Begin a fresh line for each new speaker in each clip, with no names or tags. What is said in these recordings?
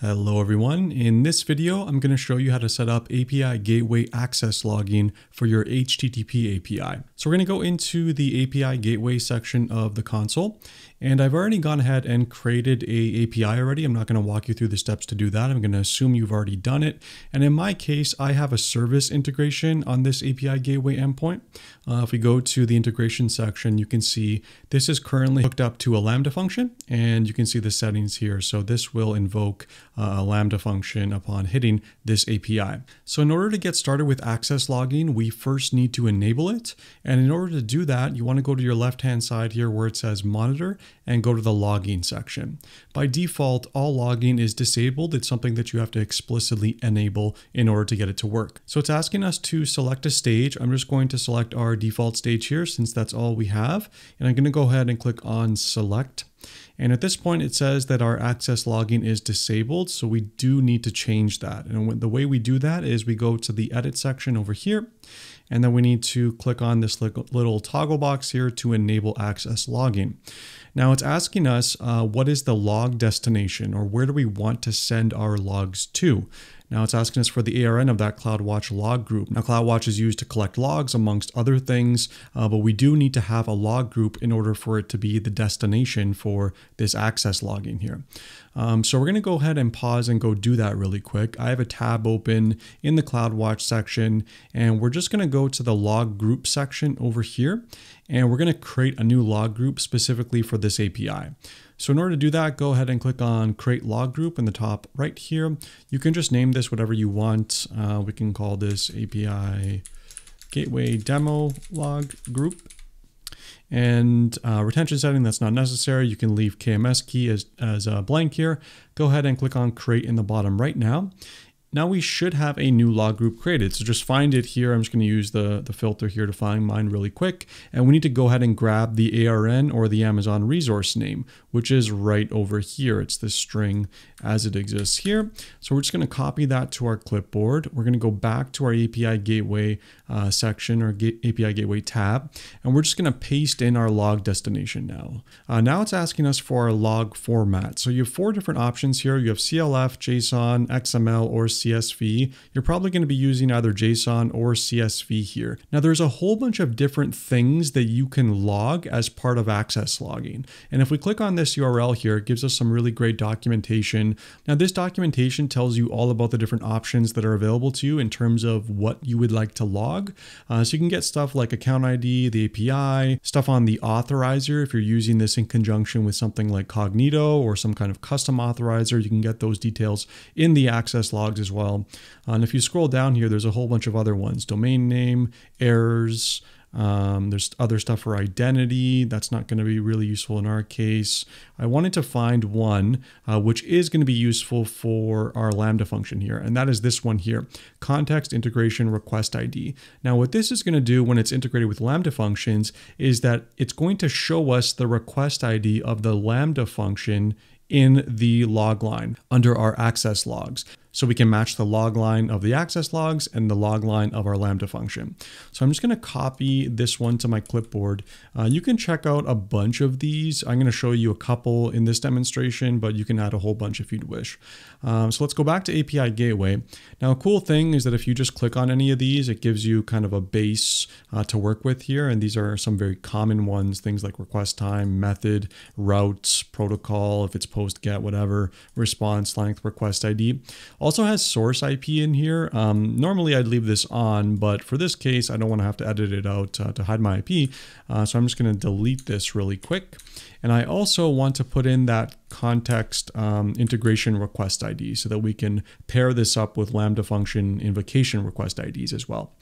Hello everyone. In this video, I'm going to show you how to set up API Gateway Access Logging for your HTTP API. So we're going to go into the API Gateway section of the console. And I've already gone ahead and created a API already. I'm not going to walk you through the steps to do that. I'm going to assume you've already done it. And in my case, I have a service integration on this API Gateway endpoint. Uh, if we go to the integration section, you can see this is currently hooked up to a Lambda function. And you can see the settings here. So this will invoke Uh, a Lambda function upon hitting this API. So in order to get started with access logging, we first need to enable it. And in order to do that, you want to go to your left-hand side here where it says monitor and go to the logging section. By default, all logging is disabled. It's something that you have to explicitly enable in order to get it to work. So it's asking us to select a stage. I'm just going to select our default stage here since that's all we have. And I'm going to go ahead and click on select. And at this point, it says that our access logging is disabled. So we do need to change that. And the way we do that is we go to the edit section over here. And then we need to click on this little toggle box here to enable access logging. Now it's asking us uh, what is the log destination or where do we want to send our logs to? Now it's asking us for the ARN of that CloudWatch log group. Now CloudWatch is used to collect logs amongst other things, uh, but we do need to have a log group in order for it to be the destination for this access logging here. Um, so we're going to go ahead and pause and go do that really quick. I have a tab open in the CloudWatch section, and we're just going to go to the log group section over here, and we're going to create a new log group specifically for this API. So in order to do that, go ahead and click on create log group in the top right here. You can just name this whatever you want. Uh, we can call this API gateway demo log group. And uh, retention setting, that's not necessary. You can leave KMS key as, as a blank here. Go ahead and click on create in the bottom right now. Now we should have a new log group created. So just find it here. I'm just going to use the, the filter here to find mine really quick. And we need to go ahead and grab the ARN or the Amazon resource name, which is right over here. It's this string as it exists here. So we're just going to copy that to our clipboard. We're going to go back to our API gateway uh, section or API gateway tab, and we're just going to paste in our log destination now. Uh, now it's asking us for our log format. So you have four different options here. You have CLF, JSON, XML, or CSV, you're probably going to be using either JSON or CSV here. Now there's a whole bunch of different things that you can log as part of access logging. And if we click on this URL here, it gives us some really great documentation. Now this documentation tells you all about the different options that are available to you in terms of what you would like to log. Uh, so you can get stuff like account ID, the API, stuff on the authorizer. If you're using this in conjunction with something like Cognito or some kind of custom authorizer, you can get those details in the access logs as as well. Uh, and if you scroll down here, there's a whole bunch of other ones, domain name, errors, um, there's other stuff for identity. That's not going to be really useful in our case. I wanted to find one uh, which is going to be useful for our Lambda function here, and that is this one here, context integration request ID. Now what this is going to do when it's integrated with Lambda functions is that it's going to show us the request ID of the Lambda function in the log line under our access logs. So we can match the log line of the access logs and the log line of our Lambda function. So I'm just going to copy this one to my clipboard. Uh, you can check out a bunch of these. I'm going to show you a couple in this demonstration, but you can add a whole bunch if you'd wish. Um, so let's go back to API Gateway. Now, a cool thing is that if you just click on any of these, it gives you kind of a base uh, to work with here. And these are some very common ones, things like request time, method, routes, protocol, if it's post get, whatever, response length, request ID. Also has source IP in here. Um, normally I'd leave this on, but for this case, I don't want to have to edit it out uh, to hide my IP. Uh, so I'm just going to delete this really quick. And I also want to put in that context um, integration request ID so that we can pair this up with Lambda function invocation request IDs as well.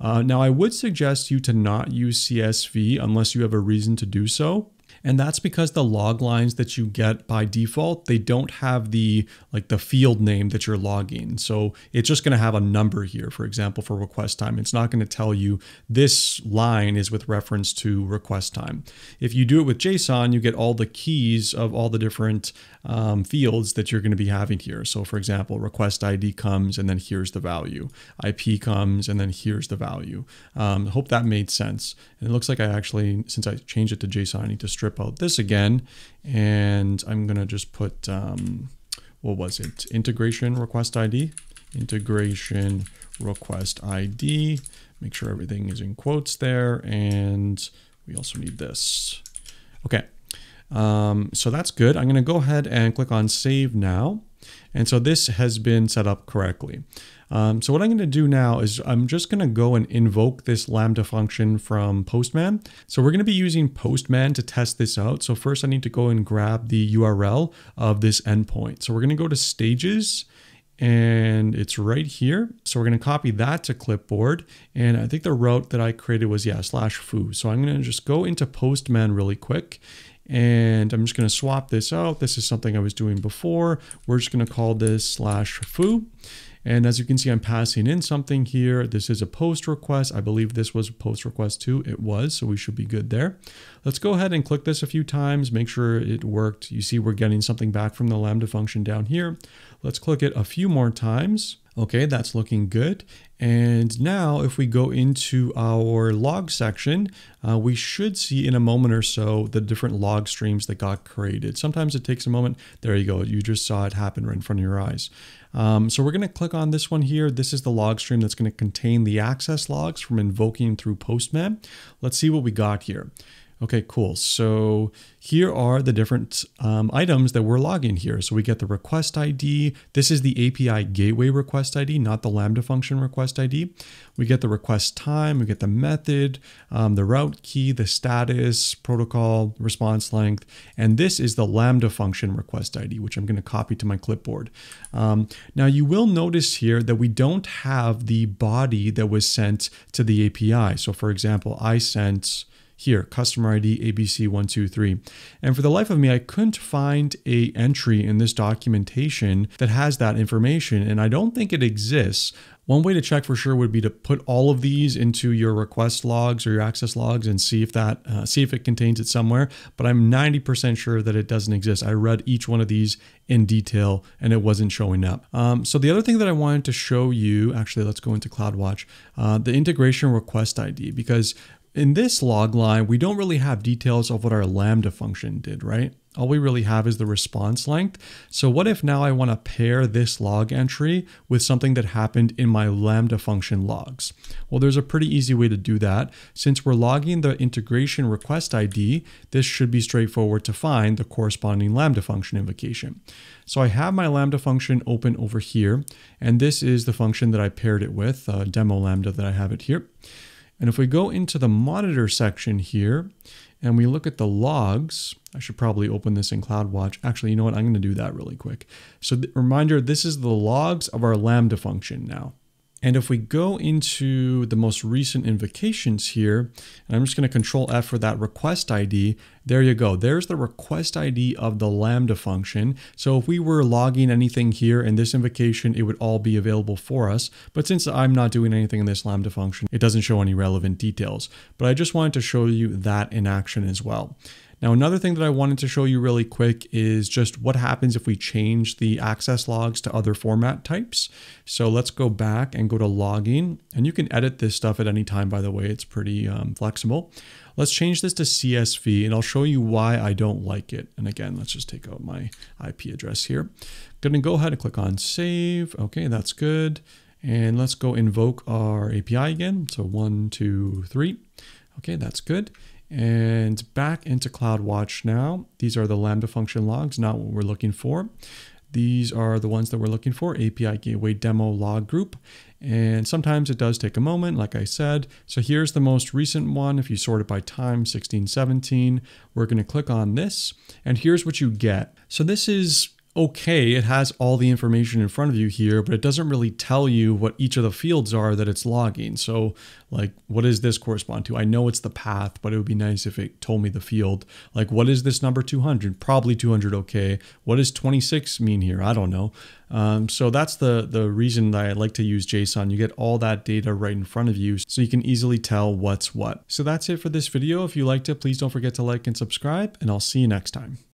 Uh, now, I would suggest you to not use CSV unless you have a reason to do so. And that's because the log lines that you get by default, they don't have the like the field name that you're logging. So it's just going to have a number here, for example, for request time. It's not going to tell you this line is with reference to request time. If you do it with JSON, you get all the keys of all the different um, fields that you're going to be having here. So for example, request ID comes and then here's the value. IP comes and then here's the value. Um, hope that made sense. And it looks like I actually, since I changed it to JSON, I need to strip out this again. And I'm to just put um, what was it? Integration request ID, integration request ID. Make sure everything is in quotes there. And we also need this. Okay. Um, so that's good. I'm to go ahead and click on save now. And so this has been set up correctly. Um, so what I'm going to do now is I'm just going to go and invoke this Lambda function from Postman. So we're going to be using Postman to test this out. So first I need to go and grab the URL of this endpoint. So we're going to go to stages and it's right here. So we're going to copy that to clipboard. And I think the route that I created was, yeah, slash foo. So I'm going to just go into Postman really quick and I'm just going to swap this out. This is something I was doing before. We're just going to call this slash foo. And as you can see, I'm passing in something here. This is a post request. I believe this was a post request too. It was, so we should be good there. Let's go ahead and click this a few times, make sure it worked. You see we're getting something back from the Lambda function down here. Let's click it a few more times. Okay, that's looking good. And now if we go into our log section, uh, we should see in a moment or so the different log streams that got created. Sometimes it takes a moment. There you go. You just saw it happen right in front of your eyes. Um, so we're going to click on this one here. This is the log stream that's going to contain the access logs from invoking through Postman. Let's see what we got here. Okay, cool. So here are the different um, items that we're logging here. So we get the request ID. This is the API gateway request ID, not the Lambda function request ID. We get the request time, we get the method, um, the route key, the status, protocol, response length, and this is the Lambda function request ID, which I'm gonna copy to my clipboard. Um, now you will notice here that we don't have the body that was sent to the API. So for example, I sent here, customer ID ABC123. And for the life of me, I couldn't find a entry in this documentation that has that information, and I don't think it exists. One way to check for sure would be to put all of these into your request logs or your access logs and see if that uh, see if it contains it somewhere. But I'm 90% sure that it doesn't exist. I read each one of these in detail and it wasn't showing up. Um, so the other thing that I wanted to show you, actually, let's go into CloudWatch, uh, the integration request ID because in this log line, we don't really have details of what our Lambda function did, right? All we really have is the response length. So what if now I want to pair this log entry with something that happened in my Lambda function logs? Well, there's a pretty easy way to do that. Since we're logging the integration request ID, this should be straightforward to find the corresponding Lambda function invocation. So I have my Lambda function open over here, and this is the function that I paired it with, uh, demo Lambda that I have it here. And if we go into the monitor section here and we look at the logs, I should probably open this in CloudWatch. Actually, you know what? I'm going to do that really quick. So reminder, this is the logs of our Lambda function now. And if we go into the most recent invocations here, and I'm just going to control F for that request ID, there you go. There's the request ID of the Lambda function. So if we were logging anything here in this invocation, it would all be available for us. But since I'm not doing anything in this Lambda function, it doesn't show any relevant details. But I just wanted to show you that in action as well. Now, another thing that I wanted to show you really quick is just what happens if we change the access logs to other format types. So let's go back and go to logging and you can edit this stuff at any time, by the way, it's pretty um, flexible. Let's change this to CSV and I'll show you why I don't like it. And again, let's just take out my IP address here. Gonna go ahead and click on save. Okay, that's good. And let's go invoke our API again. So one, two, three. Okay, that's good. And back into CloudWatch now. These are the Lambda function logs, not what we're looking for. These are the ones that we're looking for, API Gateway Demo Log Group. And sometimes it does take a moment, like I said. So here's the most recent one. If you sort it by time, 1617, we're gonna click on this and here's what you get. So this is okay, it has all the information in front of you here, but it doesn't really tell you what each of the fields are that it's logging. So like, what does this correspond to? I know it's the path, but it would be nice if it told me the field. Like, what is this number 200? Probably 200, okay. What does 26 mean here? I don't know. Um, so that's the, the reason that I like to use JSON. You get all that data right in front of you so you can easily tell what's what. So that's it for this video. If you liked it, please don't forget to like and subscribe, and I'll see you next time.